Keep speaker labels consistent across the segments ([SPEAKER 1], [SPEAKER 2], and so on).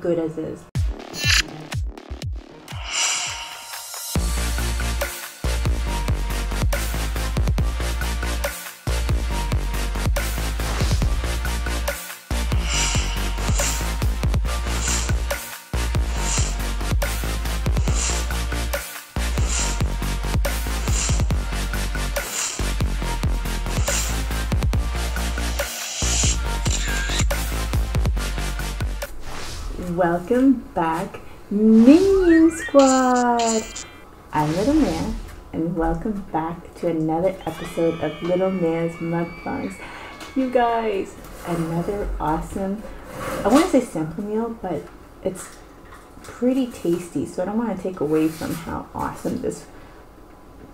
[SPEAKER 1] Good as is. Welcome back, Minion Squad! I'm Little Mea, and welcome back to another episode of Little Mea's Mukbangs. You guys, another awesome, I want to say simple meal, but it's pretty tasty, so I don't want to take away from how awesome this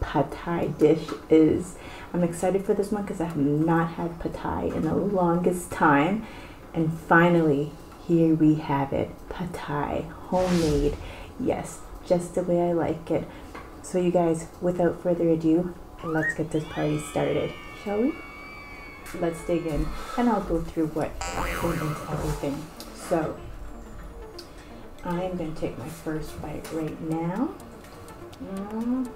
[SPEAKER 1] pad thai dish is. I'm excited for this one because I have not had pad thai in the longest time, and finally, here we have it pad thai homemade. Yes just the way i like it. So you guys without further ado let's get this party started shall we? Let's dig in and i'll go through what went into everything. So i'm going to take my first bite right now. Mm.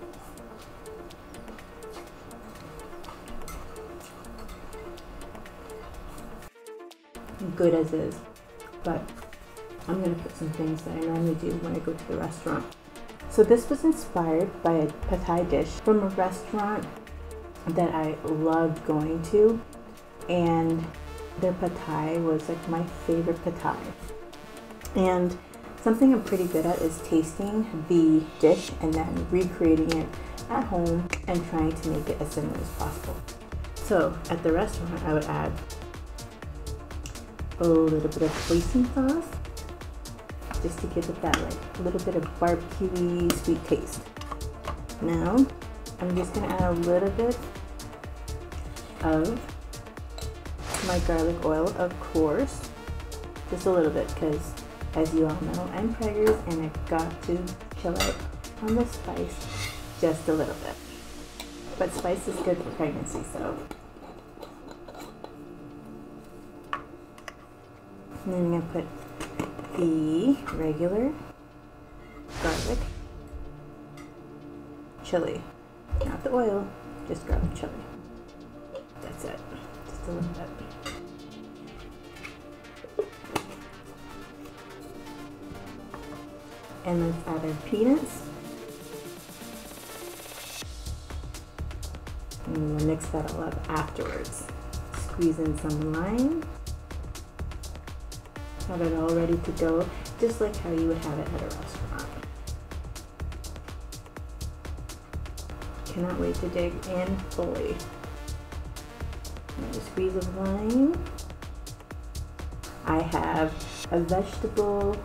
[SPEAKER 1] good as is but I'm going to put some things that I normally do when I go to the restaurant. So this was inspired by a pad thai dish from a restaurant that I loved going to and their pad thai was like my favorite pad thai. And something I'm pretty good at is tasting the dish and then recreating it at home and trying to make it as similar as possible. So at the restaurant I would add a little bit of hoisin sauce just to give it that like a little bit of barbecue sweet taste. Now I'm just gonna add a little bit of my garlic oil, of course, just a little bit because as you all know, I'm pregnant and I've got to chill out on the spice just a little bit. But spice is good for pregnancy, so And then I'm going to put the regular garlic, chili, not the oil, just garlic chili. That's it, just a little bit. And let's add our peanuts. And we'll mix that all up afterwards. Squeeze in some lime have it all ready to go, just like how you would have it at a restaurant. Cannot wait to dig in fully. Another squeeze of lime. I have a vegetable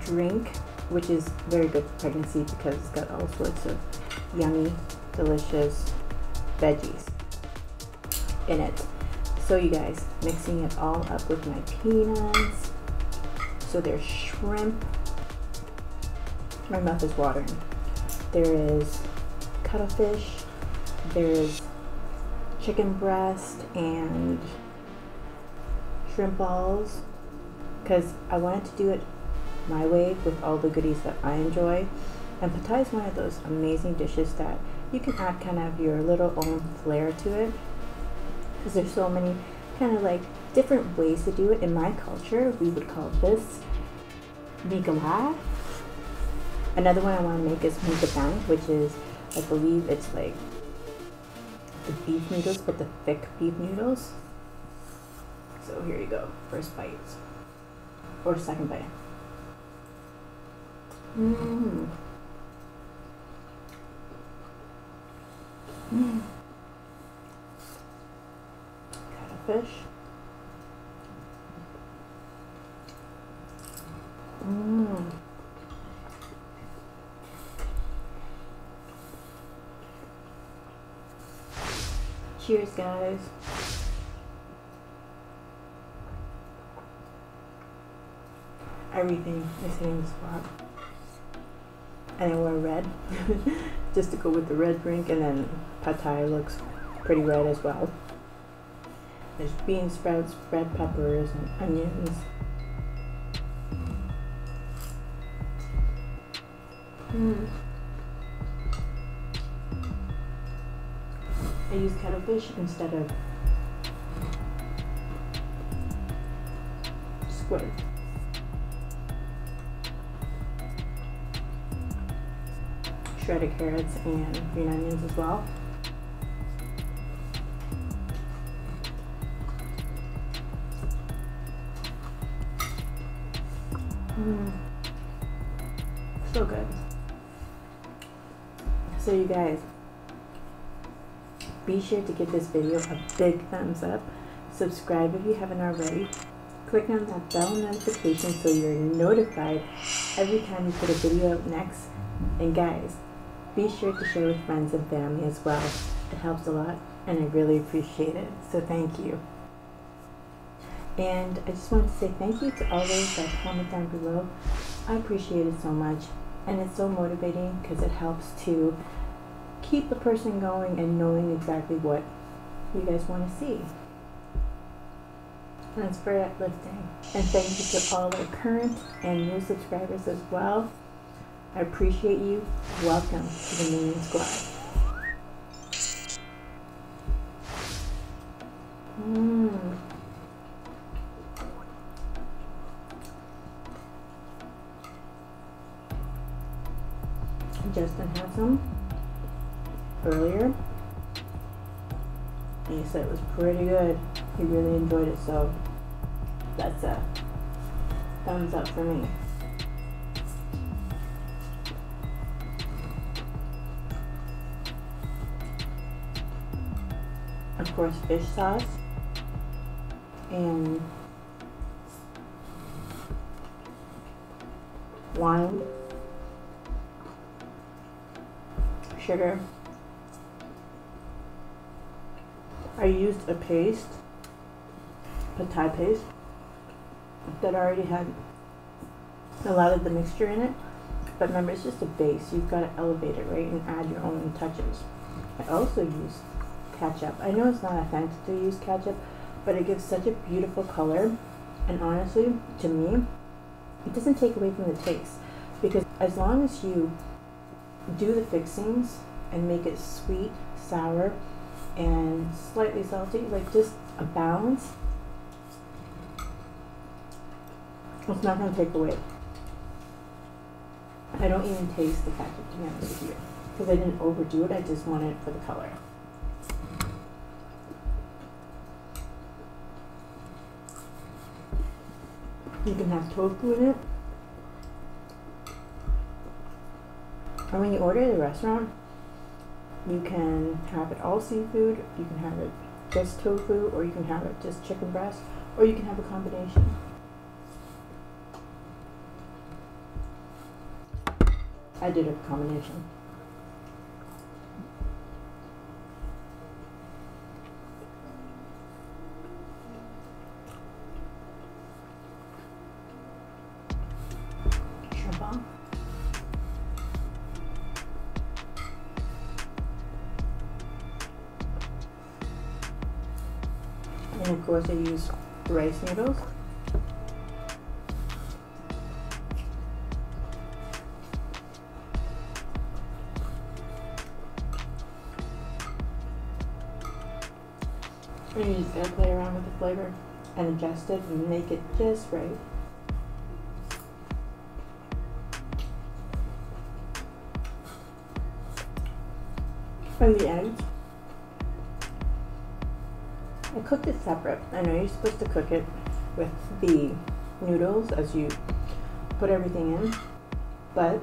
[SPEAKER 1] drink, which is very good for pregnancy because it's got all sorts of yummy, delicious veggies in it. So you guys, mixing it all up with my peanuts, so there's shrimp. My mouth is watering. There is cuttlefish. There's chicken breast and shrimp balls because I wanted to do it my way with all the goodies that I enjoy. And pad is one of those amazing dishes that you can add kind of your little own flair to it because there's so many kind of like different ways to do it. In my culture, we would call this migala. Another one I want to make is migabang, which is, I believe it's like the beef noodles, but the thick beef noodles. So here you go, first bite. Or second bite. Mmm. Mmm. Catfish. Mm. Cheers, guys. Everything is hitting the spot. and I wear red just to go with the red drink and then pad thai looks pretty red as well. There's bean sprouts, red peppers, and onions. Mm. I use cuttlefish instead of squid. Shredded carrots and green onions as well. Mm. So good. So you guys, be sure to give this video a big thumbs up. Subscribe if you haven't already. Click on that bell notification so you're notified every time we put a video out next. And guys, be sure to share with friends and family as well. It helps a lot and I really appreciate it. So thank you. And I just want to say thank you to all those that comment down below. I appreciate it so much. And it's so motivating because it helps to keep the person going and knowing exactly what you guys want to see. And it's very uplifting. And thank you to all our current and new subscribers as well. I appreciate you. Welcome to the Minion Squad. Mmm. Justin had some earlier. And he said it was pretty good. He really enjoyed it, so that's a thumbs up for me. Of course, fish sauce and wine sugar. I used a paste, a Thai paste, that already had a lot of the mixture in it. But remember, it's just a base. You've got to elevate it, right, and add your own touches. I also used ketchup. I know it's not authentic to use ketchup, but it gives such a beautiful color. And honestly, to me, it doesn't take away from the taste. Because as long as you do the fixings and make it sweet, sour, and slightly salty, like just a balance. It's not going to take away. I don't even taste the ketchup to be honest with you. Because I didn't overdo it, I just wanted it for the color. You can have tofu in it. And when you order at the restaurant, you can have it all seafood, you can have it just tofu, or you can have it just chicken breast, or you can have a combination. I did a combination. I use rice noodles. And you just gotta play around with the flavor and adjust it and make it just right. And the separate. I know you're supposed to cook it with the noodles as you put everything in, but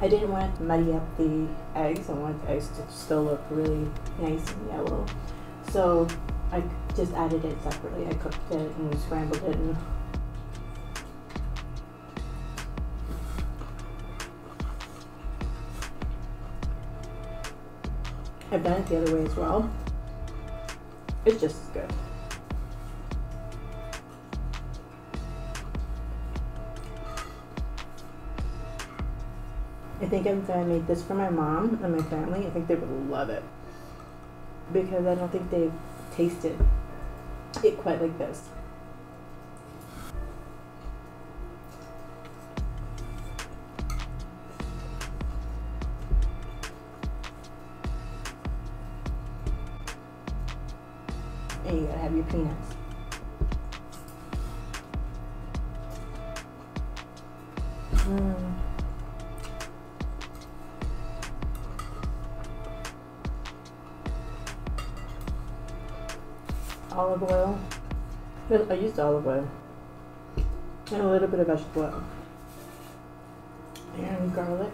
[SPEAKER 1] I didn't want to muddy up the eggs. I wanted the eggs to still look really nice and yellow. So I just added it separately. I cooked it and scrambled it and I've done it the other way as well. It's just as good. I think if I made this for my mom and my family, I think they would love it. Because I don't think they've tasted it quite like this. And you gotta have your peanuts. I used olive oil. And a little bit of vegetable oil. And garlic.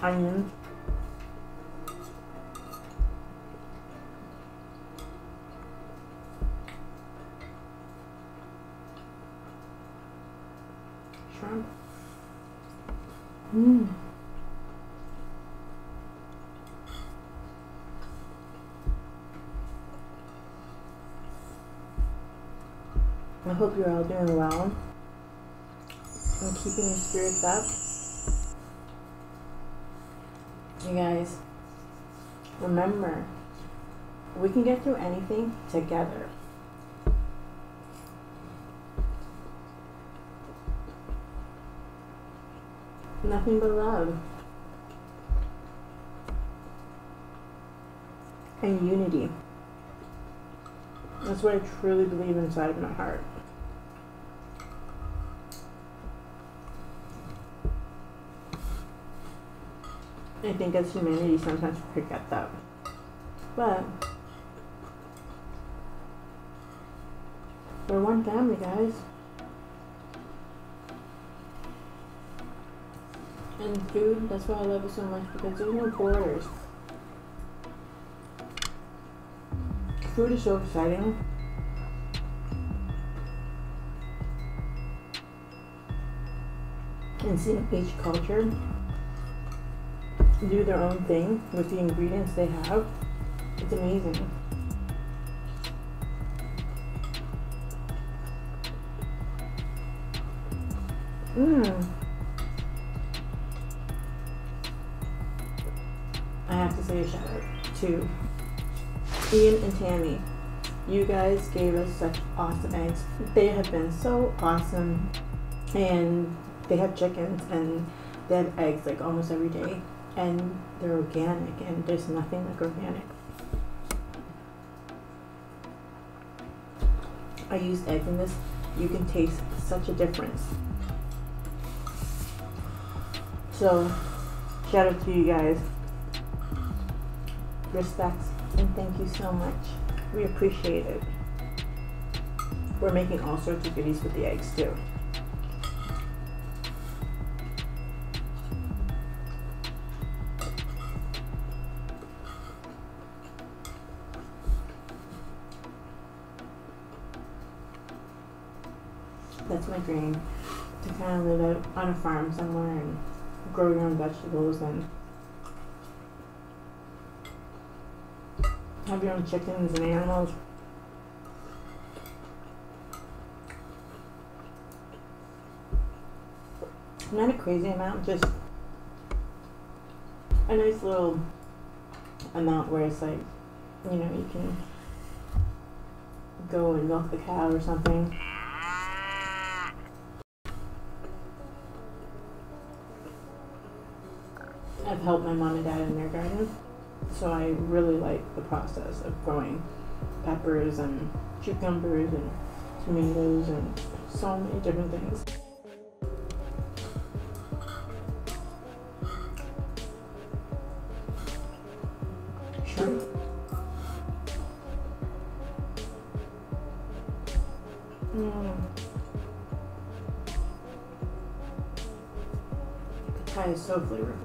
[SPEAKER 1] Onions. shrimp. Mmm. I hope you're all doing well and keeping your spirits up. You guys, remember, we can get through anything together. Nothing but love. And unity. That's what I truly believe inside of my heart. I think as humanity sometimes we forget that. But we're one family, guys. And food, that's why I love it so much because there's no borders. Food is so exciting. And seeing each culture do their own thing with the ingredients they have, it's amazing. Mmm. I have to say a shout out to Ian and Tammy. You guys gave us such awesome eggs. They have been so awesome. And they have chickens and they have eggs like almost every day. And they're organic and there's nothing like organic. I used egg in this. You can taste such a difference. So, shout out to you guys. Respects and thank you so much. We appreciate it. We're making all sorts of goodies with the eggs too. Dream. To kind of live out on a farm somewhere and grow your own vegetables and have your own chickens and animals. Not a crazy amount, just a nice little amount where it's like, you know, you can go and milk the cow or something. I've my mom and dad in their garden, so I really like the process of growing peppers and cucumbers and tomatoes and so many different things. Shrimp. Mm. The pie is so flavorful.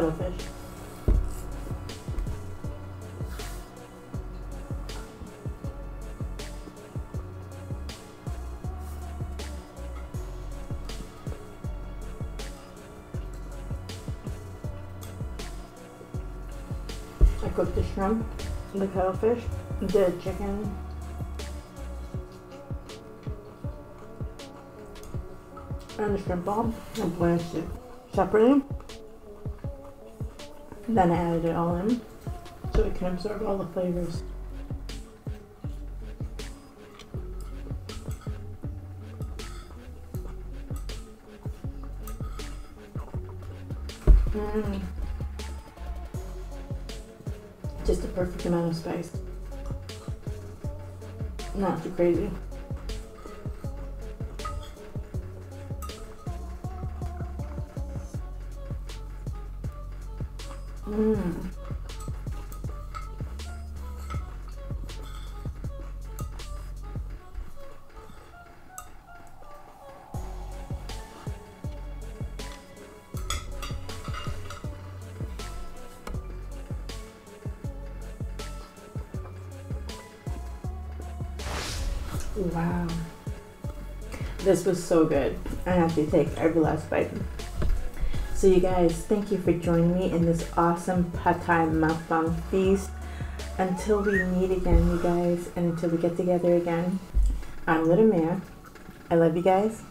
[SPEAKER 1] Cuttlefish. I cooked the shrimp, the cuttlefish, the chicken, and the shrimp ball and blanched it separately. Then I added it all in so it can absorb all the flavors. Mm. Just the perfect amount of spice. Not too crazy. Mmm. Wow. This was so good. I have to take every last bite. So you guys, thank you for joining me in this awesome pad thai mukbang feast. Until we meet again, you guys, and until we get together again, I'm Little Mea. I love you guys.